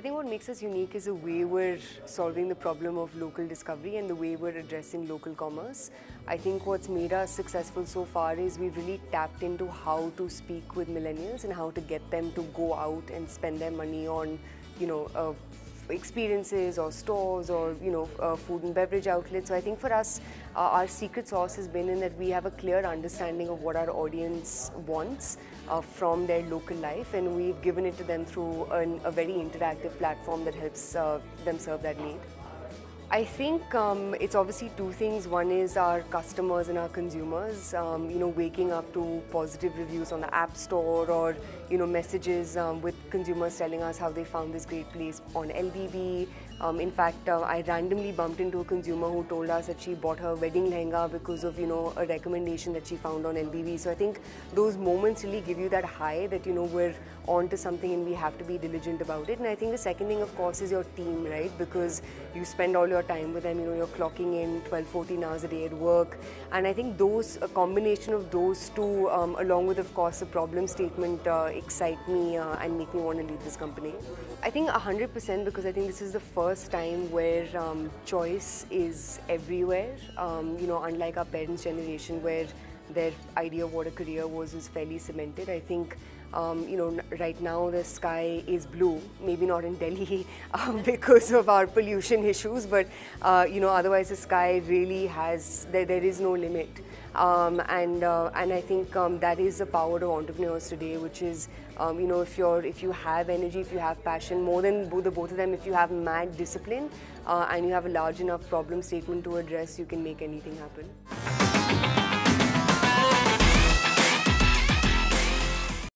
think what makes us unique is the way we're solving the problem of local discovery and the way we're addressing local commerce. I think what's made us successful so far is we've really tapped into how to speak with millennials and how to get them to go out and spend their money on, you know, uh, experiences or stores or you know uh, food and beverage outlets. So I think for us, uh, our secret sauce has been in that we have a clear understanding of what our audience wants uh, from their local life, and we've given it to them through an, a very interactive platform that helps uh, them serve that need. I think um, it's obviously two things. One is our customers and our consumers, um, you know, waking up to positive reviews on the App Store or, you know, messages um, with consumers telling us how they found this great place on LBB. Um, in fact, uh, I randomly bumped into a consumer who told us that she bought her wedding lehenga because of, you know, a recommendation that she found on LBB. So I think those moments really give you that high that, you know, we're on to something and we have to be diligent about it. And I think the second thing, of course, is your team, right? Because you spend all your time with them, you know, you're clocking in 12, 14 hours a day at work. And I think those, a combination of those two, um, along with, of course, the problem statement, uh, excite me uh, and make me want to leave this company. I think 100% because I think this is the first time where um, choice is everywhere. Um, you know, unlike our parents' generation where their idea of what a career was was fairly cemented. I think um, you know, right now the sky is blue, maybe not in Delhi um, because of our pollution issues, but uh, you know, otherwise the sky really has, there, there is no limit. Um, and uh, and I think um, that is the power of entrepreneurs today, which is um, you know if you're if you have energy, if you have passion, more than both the both of them, if you have mad discipline uh, and you have a large enough problem statement to address, you can make anything happen.